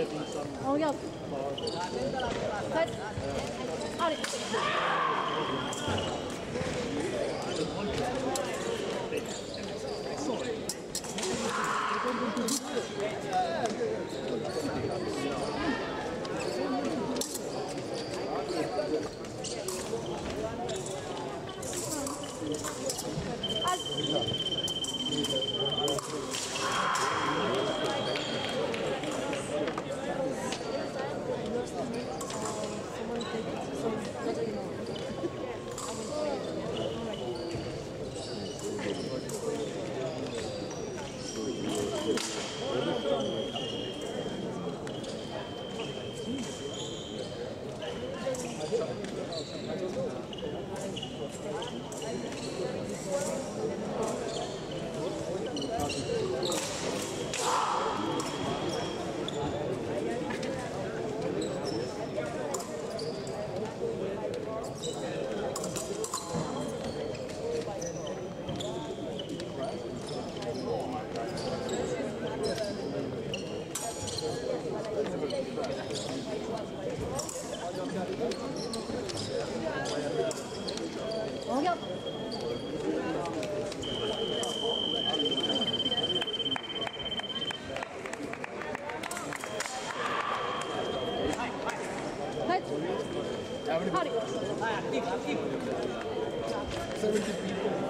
아. 70 people.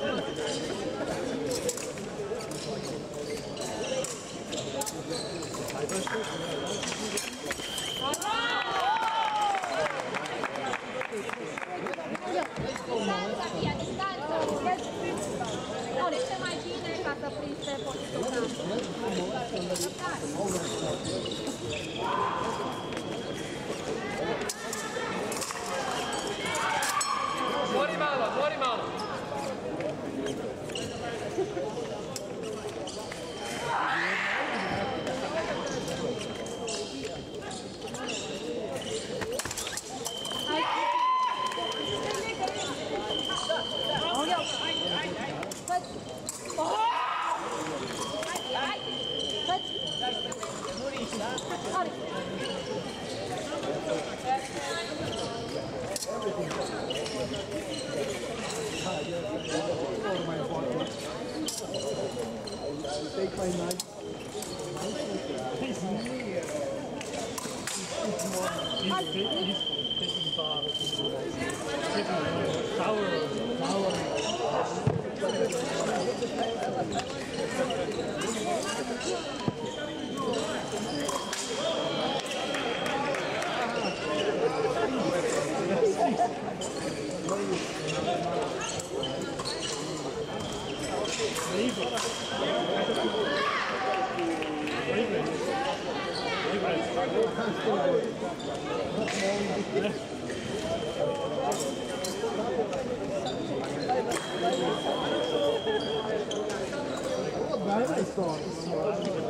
何? Take my Né? Vai, vai, né, só.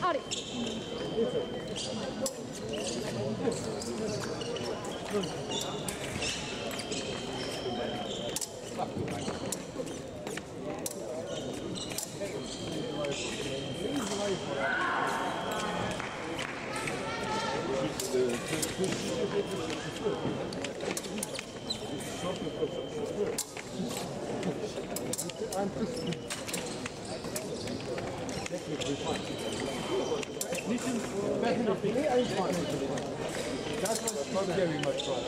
奥里。That was not very much fun.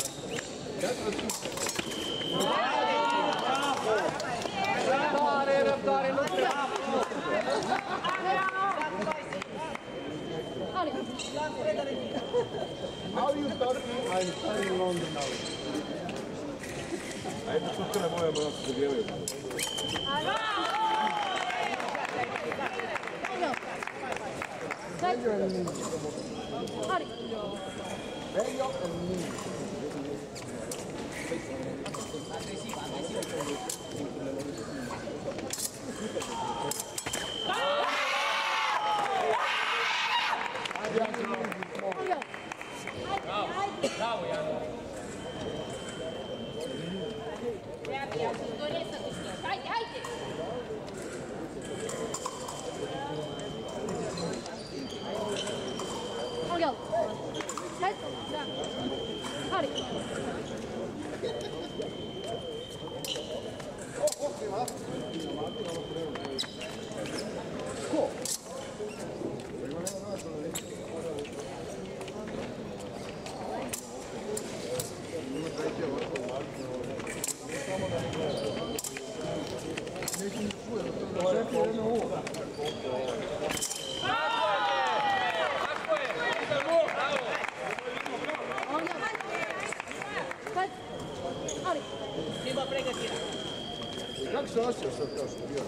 That was How you start me? I'm starting around now. Ajde, sutra moja brata se vjeruje. Bravo! Thank you. 阿里。Kako se osjećaš sad kao što bio?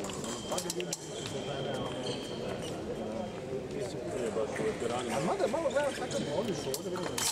Mada malo da odiš ovdje, vidim da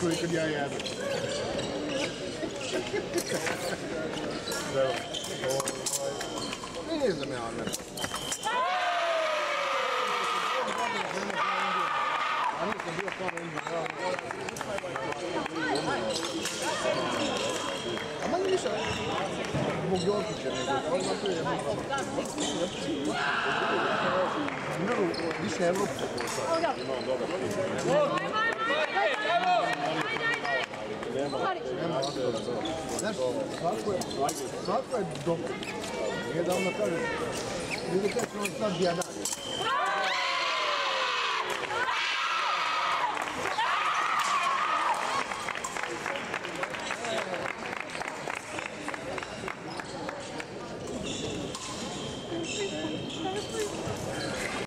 çocuk ya yani. Ne yazım ya anne? Ama ne güzel. Bu gördük yani. Bunlar bir şey yok. Tamam, tamam. Znaš, svako je, svako je dobro. Nije da vidite kako on sad.